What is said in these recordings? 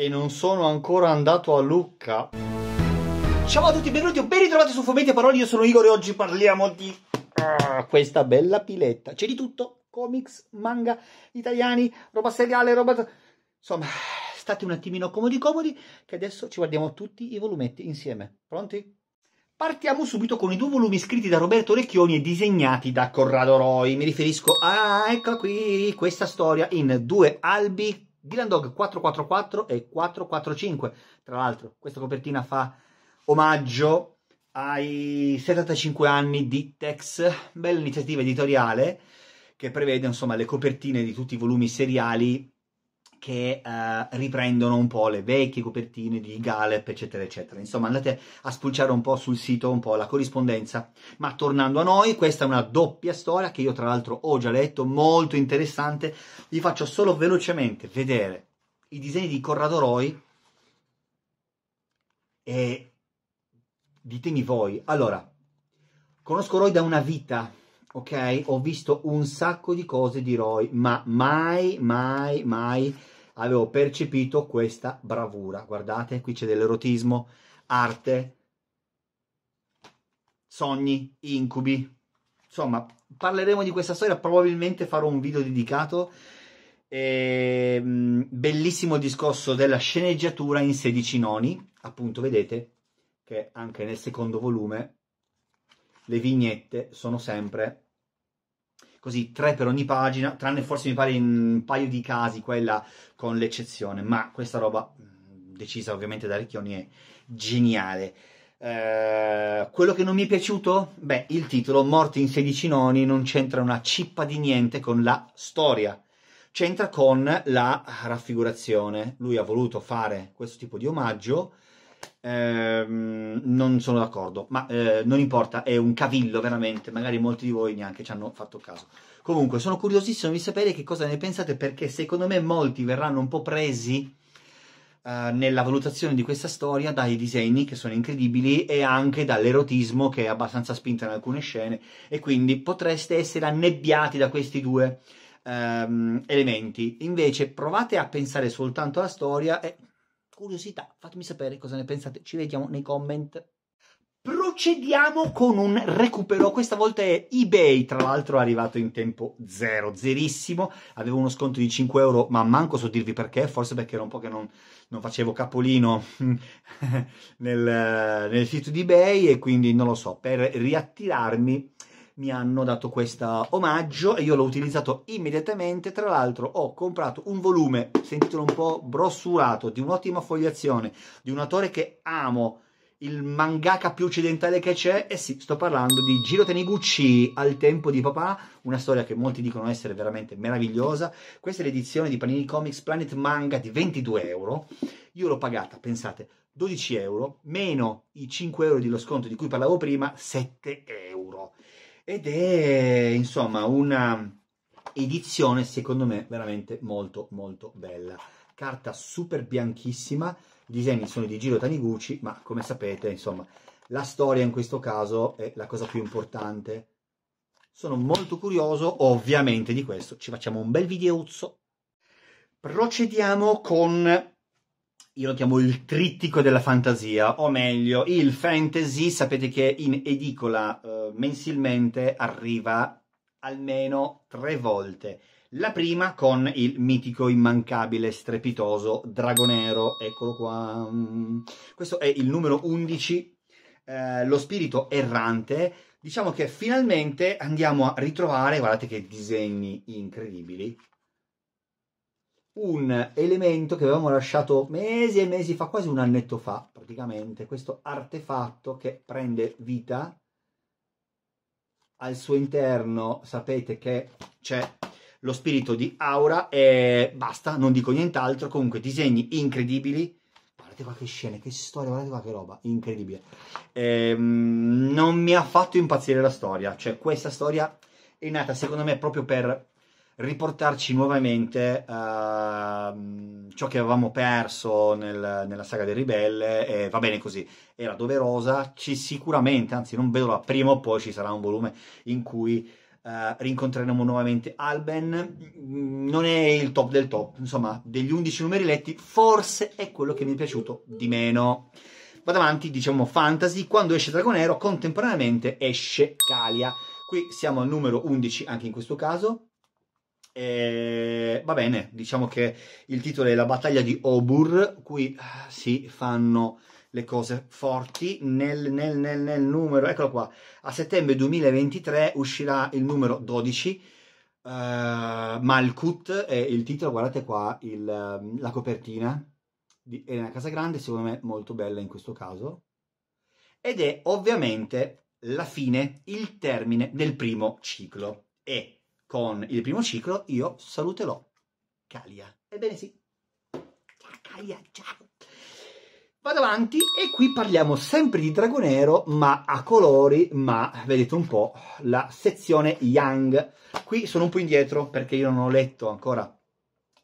e non sono ancora andato a Lucca. Ciao a tutti, benvenuti o ben ritrovati su Fumetti e Parole, io sono Igor e oggi parliamo di ah, questa bella piletta. C'è di tutto, comics, manga, italiani, roba seriale, roba... Insomma, state un attimino comodi comodi che adesso ci guardiamo tutti i volumetti insieme. Pronti? Partiamo subito con i due volumi scritti da Roberto Recchioni e disegnati da Corrado Roy. Mi riferisco a, ecco qui, questa storia in due albi Dylan Dog 444 e 445. Tra l'altro, questa copertina fa omaggio ai 75 anni di Tex, bella iniziativa editoriale che prevede insomma le copertine di tutti i volumi seriali che uh, riprendono un po' le vecchie copertine di Galep, eccetera, eccetera. Insomma, andate a spulciare un po' sul sito un po' la corrispondenza. Ma tornando a noi, questa è una doppia storia che io tra l'altro ho già letto, molto interessante. Vi faccio solo velocemente vedere i disegni di Corrado Roy e ditemi voi. Allora, conosco Roy da una vita, ok? Ho visto un sacco di cose di Roy, ma mai, mai, mai avevo percepito questa bravura. Guardate, qui c'è dell'erotismo, arte, sogni, incubi. Insomma, parleremo di questa storia, probabilmente farò un video dedicato. E, ehm, bellissimo discorso della sceneggiatura in 16 noni, appunto vedete che anche nel secondo volume le vignette sono sempre così tre per ogni pagina, tranne forse mi pare in un paio di casi quella con l'eccezione, ma questa roba decisa ovviamente da Ricchioni è geniale. Eh, quello che non mi è piaciuto? Beh, il titolo Morti in 16 noni non c'entra una cippa di niente con la storia, c'entra con la raffigurazione. Lui ha voluto fare questo tipo di omaggio eh, non sono d'accordo, ma eh, non importa, è un cavillo veramente, magari molti di voi neanche ci hanno fatto caso. Comunque, sono curiosissimo di sapere che cosa ne pensate perché secondo me molti verranno un po' presi Uh, nella valutazione di questa storia dai disegni che sono incredibili e anche dall'erotismo che è abbastanza spinto in alcune scene e quindi potreste essere annebbiati da questi due um, elementi. Invece provate a pensare soltanto alla storia e curiosità, fatemi sapere cosa ne pensate, ci vediamo nei comment. Procediamo con un recupero, questa volta è eBay, tra l'altro è arrivato in tempo zero, zerissimo, avevo uno sconto di 5 euro, ma manco so dirvi perché, forse perché era un po' che non, non facevo capolino nel, nel sito di eBay e quindi non lo so, per riattirarmi mi hanno dato questo omaggio e io l'ho utilizzato immediatamente. Tra l'altro ho comprato un volume, sentitelo un po' brossurato, di un'ottima fogliazione, di un autore che amo, il mangaka più occidentale che c'è, e sì, sto parlando di Jiro Taniguchi al tempo di papà, una storia che molti dicono essere veramente meravigliosa. Questa è l'edizione di Panini Comics Planet Manga di 22 euro. Io l'ho pagata, pensate, 12 euro, meno i 5 euro di lo sconto di cui parlavo prima, 7 euro ed è insomma una edizione secondo me veramente molto molto bella. Carta super bianchissima i disegni sono di Giro Taniguchi ma come sapete insomma la storia in questo caso è la cosa più importante. Sono molto curioso ovviamente di questo. Ci facciamo un bel videozzo. Procediamo con io lo chiamo il trittico della fantasia, o meglio, il fantasy, sapete che in edicola eh, mensilmente arriva almeno tre volte. La prima con il mitico, immancabile, strepitoso Dragonero, eccolo qua. Questo è il numero 11, eh, lo spirito errante. Diciamo che finalmente andiamo a ritrovare, guardate che disegni incredibili, un elemento che avevamo lasciato mesi e mesi fa, quasi un annetto fa praticamente, questo artefatto che prende vita. Al suo interno, sapete che c'è lo spirito di Aura e basta, non dico nient'altro, comunque disegni incredibili, guardate qua che scene, che storia, guardate qua che roba, incredibile. Ehm, non mi ha fatto impazzire la storia, cioè questa storia è nata secondo me proprio per riportarci nuovamente uh, ciò che avevamo perso nel, nella saga del ribelle e va bene così, era doverosa, ci sicuramente, anzi non vedo la prima o poi ci sarà un volume in cui Uh, rincontreremo nuovamente Alben. Mm, non è il top del top, insomma, degli 11 numeri letti, forse è quello che mi è piaciuto di meno. Vado avanti, diciamo fantasy. Quando esce Dragonero, contemporaneamente esce Calia. Qui siamo al numero 11 anche in questo caso. E, va bene, diciamo che il titolo è La battaglia di Obur. Qui ah, si fanno le cose forti nel, nel, nel, nel numero, eccolo qua, a settembre 2023 uscirà il numero 12, uh, eh, Malkut è il titolo, guardate qua il, la copertina di Elena Casagrande, secondo me molto bella in questo caso, ed è ovviamente la fine, il termine del primo ciclo e con il primo ciclo io saluterò Calia. Ebbene sì, ciao Calia, ciao! Vado avanti e qui parliamo sempre di Dragonero, ma a colori, ma vedete un po' la sezione Young. Qui sono un po' indietro perché io non ho letto ancora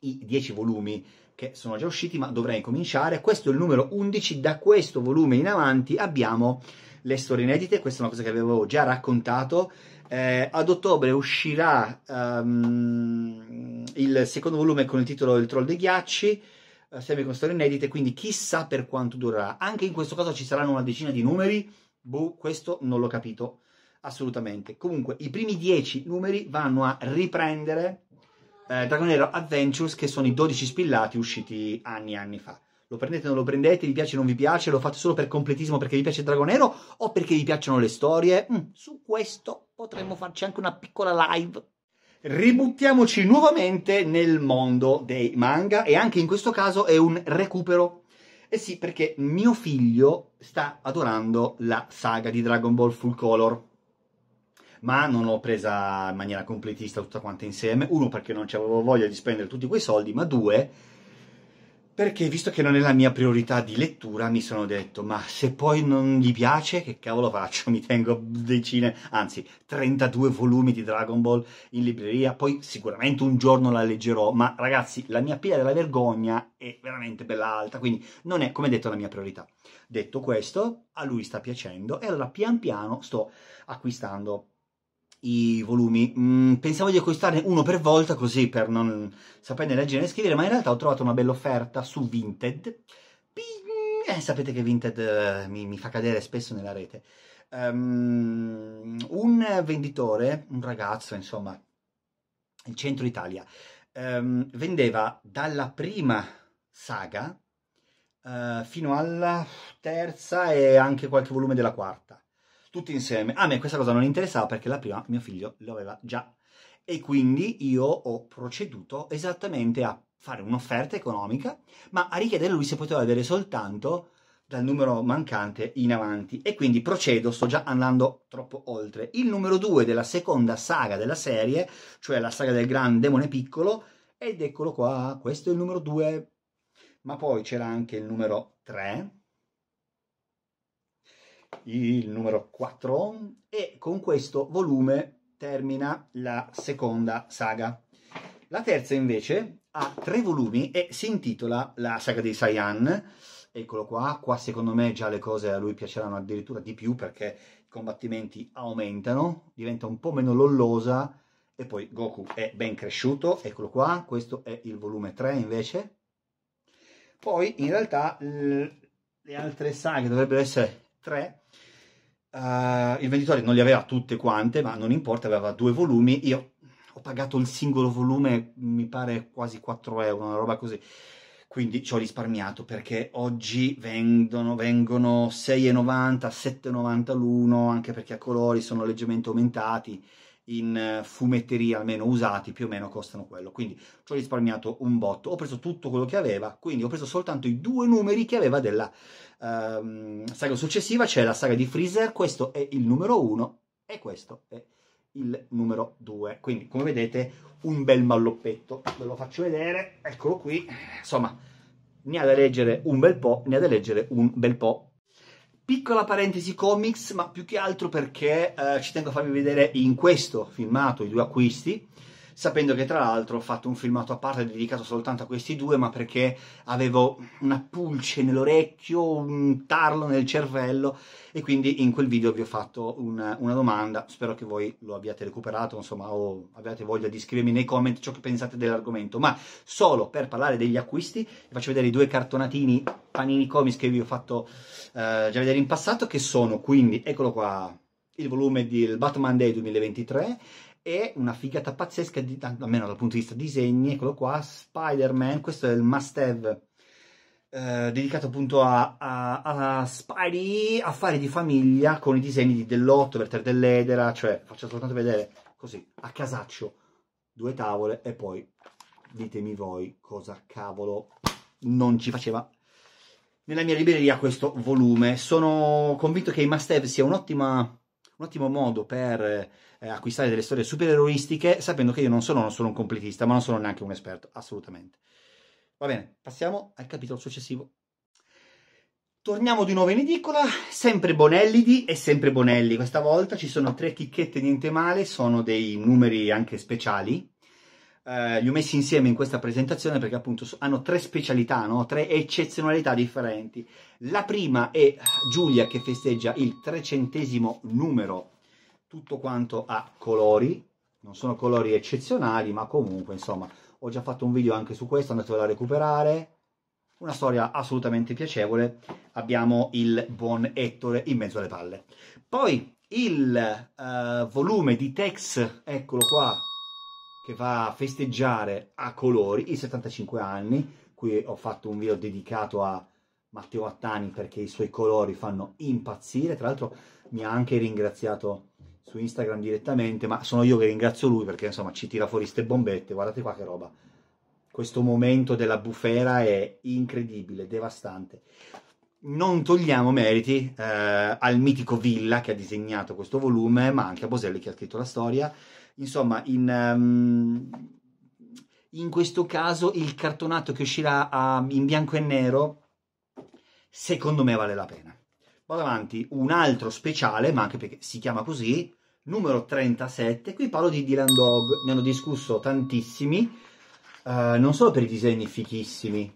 i 10 volumi che sono già usciti, ma dovrei cominciare. Questo è il numero 11, da questo volume in avanti abbiamo le storie inedite, questa è una cosa che avevo già raccontato. Eh, ad ottobre uscirà um, il secondo volume con il titolo Il Troll dei Ghiacci, eh, sempre con storie inedite, quindi chissà per quanto durerà. Anche in questo caso ci saranno una decina di numeri, boh, questo non l'ho capito assolutamente. Comunque, i primi 10 numeri vanno a riprendere eh, Dragonero Adventures, che sono i 12 spillati usciti anni e anni fa. Lo prendete o non lo prendete, vi piace o non vi piace, lo fate solo per completismo perché vi piace Dragonero o perché vi piacciono le storie? Mm, su questo potremmo farci anche una piccola live ributtiamoci nuovamente nel mondo dei manga e anche in questo caso è un recupero. Eh sì, perché mio figlio sta adorando la saga di Dragon Ball Full Color. Ma non l'ho presa in maniera completista tutta quanta insieme. Uno, perché non avevo voglia di spendere tutti quei soldi, ma due, perché visto che non è la mia priorità di lettura mi sono detto ma se poi non gli piace che cavolo faccio? Mi tengo decine anzi 32 volumi di Dragon Ball in libreria. Poi sicuramente un giorno la leggerò ma ragazzi la mia pila della vergogna è veramente bella alta quindi non è come detto la mia priorità. Detto questo a lui sta piacendo e allora pian piano sto acquistando i volumi. Mm, pensavo di acquistarne uno per volta così per non saperne leggere né scrivere, ma in realtà ho trovato una bella offerta su Vinted. Eh, sapete che Vinted eh, mi, mi, fa cadere spesso nella rete. Um, un venditore, un ragazzo, insomma, il centro Italia, um, vendeva dalla prima saga uh, fino alla terza e anche qualche volume della quarta tutti insieme. A me questa cosa non interessava perché la prima mio figlio lo aveva già. E quindi io ho proceduto esattamente a fare un'offerta economica, ma a richiedere lui se poteva avere soltanto dal numero mancante in avanti. E quindi procedo, sto già andando troppo oltre. Il numero 2 della seconda saga della serie, cioè la saga del Gran Demone Piccolo, ed eccolo qua, questo è il numero 2. Ma poi c'era anche il numero 3, il numero 4 e con questo volume termina la seconda saga. La terza invece ha tre volumi e si intitola La saga dei Saiyan. Eccolo qua, qua secondo me già le cose a lui piaceranno addirittura di più perché i combattimenti aumentano, diventa un po' meno lollosa e poi Goku è ben cresciuto, eccolo qua, questo è il volume 3 invece. Poi in realtà le altre saghe dovrebbero essere 3 Uh, il venditore non le aveva tutte quante, ma non importa, aveva due volumi. Io ho pagato il singolo volume, mi pare quasi 4 euro, una roba così. Quindi ci ho risparmiato perché oggi vendono, vengono 6,90, 7,90 l'uno, anche perché a colori sono leggermente aumentati. In fumetteria, almeno usati, più o meno costano quello. Quindi ci ho risparmiato un botto. Ho preso tutto quello che aveva, quindi ho preso soltanto i due numeri che aveva della um, saga successiva c'è la saga di Freezer, questo è il numero 1 e questo è il numero 2. Quindi, come vedete, un bel malloppetto. Ve lo faccio vedere, eccolo qui. Insomma, ne ha da leggere un bel po', ne ha da leggere un bel po'. Piccola parentesi comics, ma più che altro perché eh, ci tengo a farvi vedere in questo filmato i due acquisti. Sapendo che tra l'altro ho fatto un filmato a parte dedicato soltanto a questi due, ma perché avevo una pulce nell'orecchio, un tarlo nel cervello e quindi in quel video vi ho fatto una, una domanda, spero che voi lo abbiate recuperato, insomma, o abbiate voglia di scrivermi nei comment ciò che pensate dell'argomento, ma solo per parlare degli acquisti, vi faccio vedere i due cartonatini Panini Comics che vi ho fatto eh, già vedere in passato, che sono quindi, eccolo qua, il volume del Batman Day 2023 e una figata pazzesca, di, almeno dal punto di vista disegni, eccolo qua, Spider-Man, questo è il must have eh, dedicato appunto a, a, a, Spidey, affari di famiglia con i disegni di Dell'Otto, Werther dell'Edera, cioè faccio soltanto vedere così, a casaccio, due tavole e poi ditemi voi cosa cavolo non ci faceva nella mia libreria questo volume. Sono convinto che i must have sia un'ottima un ottimo modo per eh, acquistare delle storie supereroistiche, sapendo che io non sono, non sono un completista, ma non sono neanche un esperto, assolutamente. Va bene, passiamo al capitolo successivo. Torniamo di nuovo in edicola, sempre Bonellidi e sempre Bonelli. Questa volta ci sono tre chicchette, niente male, sono dei numeri anche speciali. Uh, li ho messi insieme in questa presentazione perché appunto hanno tre specialità, no? tre eccezionalità differenti. La prima è Giulia che festeggia il trecentesimo numero, tutto quanto a colori, non sono colori eccezionali, ma comunque insomma ho già fatto un video anche su questo, andatevelo a recuperare. Una storia assolutamente piacevole. Abbiamo il buon Ettore in mezzo alle palle. Poi il uh, volume di Tex, eccolo qua, che va a festeggiare a colori i 75 anni. Qui ho fatto un video dedicato a Matteo Attani perché i suoi colori fanno impazzire. Tra l'altro mi ha anche ringraziato su Instagram direttamente, ma sono io che ringrazio lui perché insomma ci tira fuori ste bombette. Guardate qua che roba. Questo momento della bufera è incredibile, devastante. Non togliamo meriti eh, al mitico Villa che ha disegnato questo volume, ma anche a Boselli che ha scritto la storia Insomma, in, um, in questo caso il cartonato che uscirà a, in bianco e nero, secondo me vale la pena. Vado avanti, un altro speciale, ma anche perché si chiama così, numero 37. Qui parlo di Dylan Dog, ne hanno discusso tantissimi, uh, non solo per i disegni fichissimi,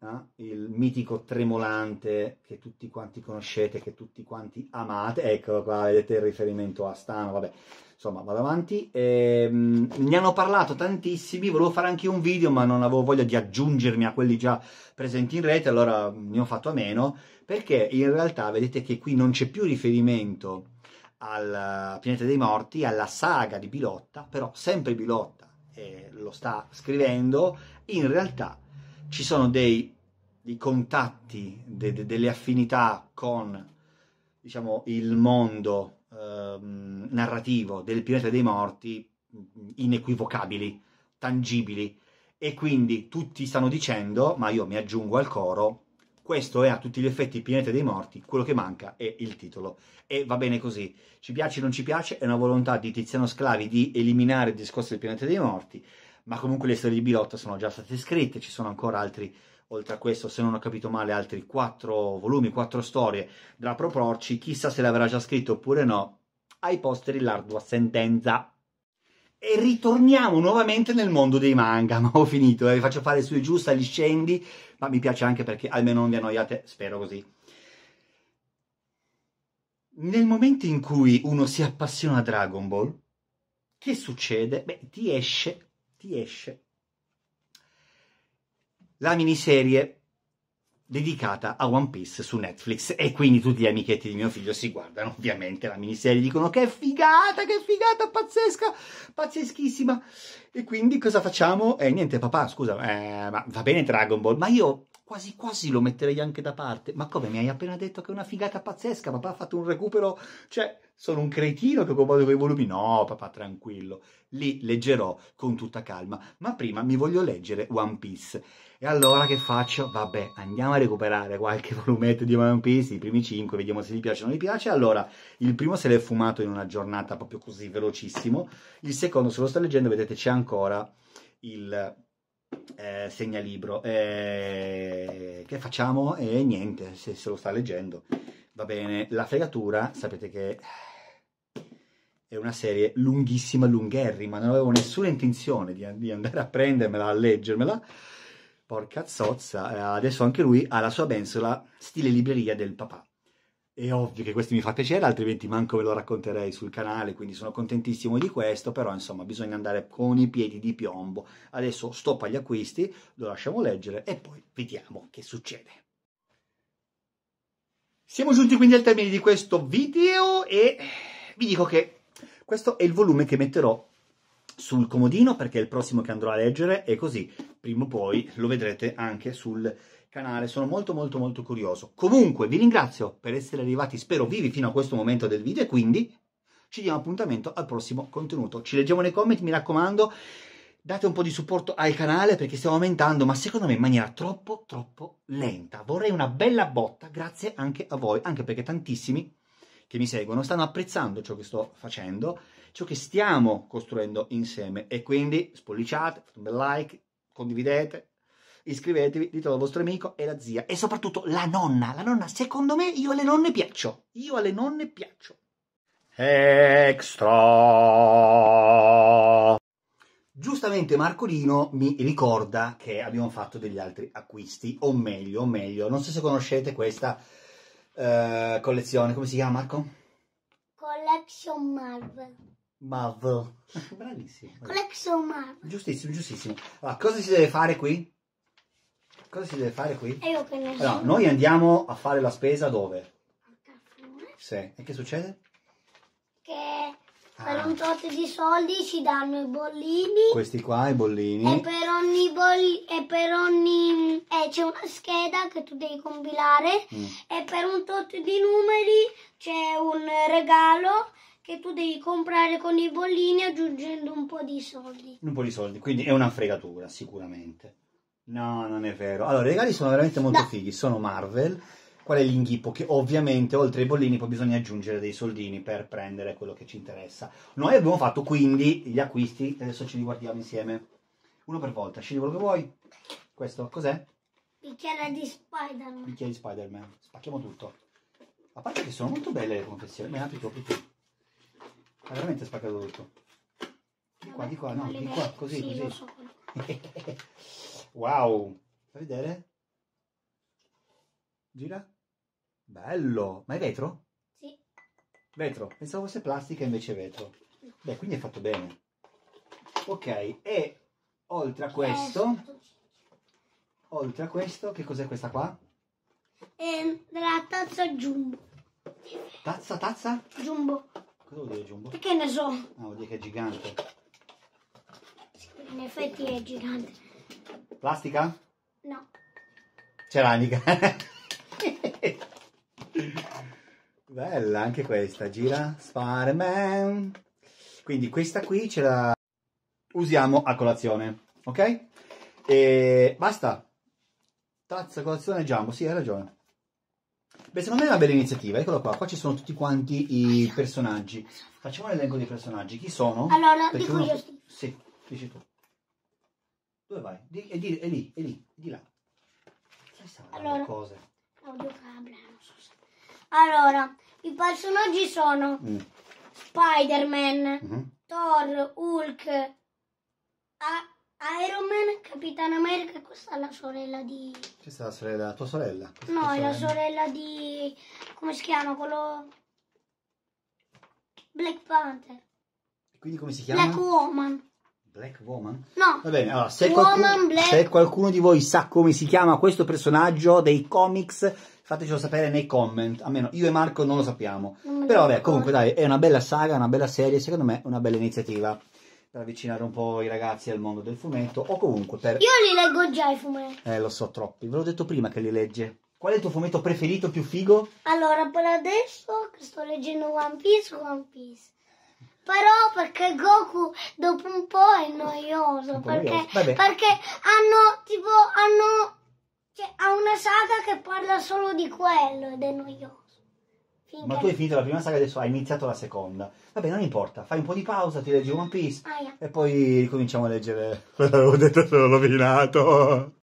eh? il mitico tremolante che tutti quanti conoscete, che tutti quanti amate, eccolo qua, vedete il riferimento a Stano, vabbè, insomma vado avanti, e, um, ne hanno parlato tantissimi, volevo fare anche un video ma non avevo voglia di aggiungermi a quelli già presenti in rete, allora ne ho fatto a meno, perché in realtà vedete che qui non c'è più riferimento al pianeta dei morti, alla saga di Bilotta, però sempre Bilotta eh, lo sta scrivendo, in realtà ci sono dei, dei contatti, de, de, delle affinità con diciamo, il mondo ehm, narrativo del pianeta dei morti inequivocabili, tangibili e quindi tutti stanno dicendo, ma io mi aggiungo al coro, questo è a tutti gli effetti pianeta dei morti, quello che manca è il titolo. E va bene così. Ci piace o non ci piace, è una volontà di Tiziano Sclavi di eliminare il discorso del pianeta dei morti, ma comunque le storie di Bilotta sono già state scritte, ci sono ancora altri, oltre a questo, se non ho capito male, altri quattro volumi, quattro storie da proporci, chissà se l'avrà già scritto oppure no, ai posteri l'ardua sentenza. E ritorniamo nuovamente nel mondo dei manga, ma ho finito, eh, vi faccio fare su e giù, sali scendi, ma mi piace anche perché almeno non vi annoiate, spero così. Nel momento in cui uno si appassiona a Dragon Ball, che succede? Beh, ti esce ti esce la miniserie dedicata a One Piece su Netflix e quindi tutti gli amichetti di mio figlio si guardano ovviamente la miniserie dicono che figata, che figata pazzesca, pazzeschissima e quindi cosa facciamo? Eh, niente papà scusa, eh, ma va bene Dragon Ball, ma io quasi quasi lo metterei anche da parte. Ma come mi hai appena detto che è una figata pazzesca? Papà ha fatto un recupero, cioè sono un cretino che commodo quei volumi. No, papà, tranquillo. Li leggerò con tutta calma. Ma prima mi voglio leggere One Piece. E allora che faccio? Vabbè, andiamo a recuperare qualche volumetto di One Piece, i primi cinque, vediamo se mi piace o non mi piace. Allora, il primo se l'è fumato in una giornata proprio così velocissimo. Il secondo, se lo sto leggendo, vedete c'è ancora il eh, segnalibro. Eh, che facciamo? E eh, niente, se, se lo sta leggendo. Va bene, la fregatura, sapete che è una serie lunghissima, lungherrima, non avevo nessuna intenzione di, di andare a prendermela, a leggermela. Porca zozza, eh, adesso anche lui ha la sua mensola stile libreria del papà. È ovvio che questo mi fa piacere, altrimenti manco ve lo racconterei sul canale, quindi sono contentissimo di questo, però insomma bisogna andare con i piedi di piombo. Adesso stop agli acquisti, lo lasciamo leggere e poi vediamo che succede. Siamo giunti quindi al termine di questo video e vi dico che questo è il volume che metterò sul comodino perché è il prossimo che andrò a leggere e così prima o poi lo vedrete anche sul canale, sono molto molto molto curioso. Comunque vi ringrazio per essere arrivati, spero vivi fino a questo momento del video e quindi ci diamo appuntamento al prossimo contenuto. Ci leggiamo nei commenti, mi raccomando, date un po' di supporto al canale perché stiamo aumentando, ma secondo me in maniera troppo troppo lenta. Vorrei una bella botta, grazie anche a voi, anche perché tantissimi che mi seguono stanno apprezzando ciò che sto facendo, ciò che stiamo costruendo insieme e quindi spolliciate, fate un bel like, condividete, iscrivetevi, ditelo al vostro amico e la zia e soprattutto la nonna. La nonna, secondo me, io alle nonne piaccio. Io alle nonne piaccio. Extra! Giustamente Marcolino mi ricorda che abbiamo fatto degli altri acquisti, o meglio, o meglio, non so se conoscete questa uh, collezione, come si chiama Marco? Collection Marvel. Marvel. Bravissimo. Collection Marvel. Giustissimo, giustissimo. Allora, cosa si deve fare qui? Cosa si deve fare qui? E io che ne so. Allora, noi andiamo a fare la spesa dove? Al caffè. Sì. E che succede? Che per Ah. un tot di soldi ci danno i bollini. Questi qua, i E bollini. per ogni boll- e per ogni eh, c'è una scheda che tu devi compilare Mm. e per un tot di numeri c'è un regalo che tu devi comprare con i bollini aggiungendo un po' di soldi. Un po' di soldi, quindi è una fregatura, sicuramente. No, non è vero. Allora, i regali sono veramente molto No. fighi. Sono Marvel. Qual è l'inghippo? Che ovviamente, oltre ai bollini, poi bisogna aggiungere dei soldini per prendere quello che ci interessa. Noi abbiamo fatto quindi gli acquisti, adesso ce li guardiamo insieme. Uno per volta, scegli quello che vuoi. Questo, cos'è? Bicchiere di Spider-Man. Bicchiere di Spider-Man. Spacchiamo tutto. A parte che sono molto belle le confezioni. Me ne apri tu. Ha veramente spaccato tutto. Di qua, di qua, no, di qua, così, sì, così. so. wow, fai vedere? Gira? Bello, ma è vetro? Sì. Vetro, pensavo fosse plastica invece è vetro. Beh, quindi è fatto bene. Ok, e oltre a questo, Eh, oltre a questo, che cos'è questa qua? E la tazza Jumbo. Tazza, tazza? Jumbo. Cosa vuol dire jumbo? Che ne so. Ah, vuol dire che è gigante. In effetti è gigante. Plastica? No. Ceramica. Bella anche questa, gira Spider-Man. Quindi questa qui ce la usiamo a colazione, ok? E basta. Tazza colazione Jumbo, sì, hai ragione. Beh, secondo me è una bella iniziativa, eccolo qua, qua ci sono tutti quanti i personaggi. Facciamo l'elenco dei personaggi, chi sono? Allora, Perché dico uno- io. sì. Dici tu. Dove vai? Di, è, di, è lì, è lì, di là. Guardando Allora. cose. Audiocabra, non so se- Allora, i personaggi sono Mm, Spider-Man, mhm. Thor, Hulk, A- Iron Man, Capitan America e questa è la sorella di... Questa è la sorella, tua sorella? Questa No, è la sorella di... come si chiama? Quello... Black Panther. Quindi come si chiama? Black Woman. Black Woman? No, Va bene, allora, se Woman qualcuno, Black- se qualcuno di voi sa come si chiama questo personaggio dei comics, fatecelo sapere nei comment. Almeno io e Marco non lo sappiamo. Non Però vabbè, comunque dai, è una bella saga, una bella serie, secondo me è una bella iniziativa per avvicinare un po' i ragazzi al mondo del fumetto o comunque per... io li leggo già i fumetti. Eh, lo so, troppi. Ve l'ho detto prima che li legge. Qual è il tuo fumetto preferito più figo? Allora, per adesso sto leggendo One Piece, One Piece. Però perché Goku dopo un po' è noioso. Po' perché, perché hanno tipo hanno cioè, ha una saga che parla solo di quello ed è noioso. Finché... Ma tu hai finito la prima saga, adesso hai iniziato la seconda. Vabbè, non importa, fai un po' di pausa, ti leggi One Piece Ah, yeah. e poi ricominciamo a leggere. L'avevo detto solo rovinato.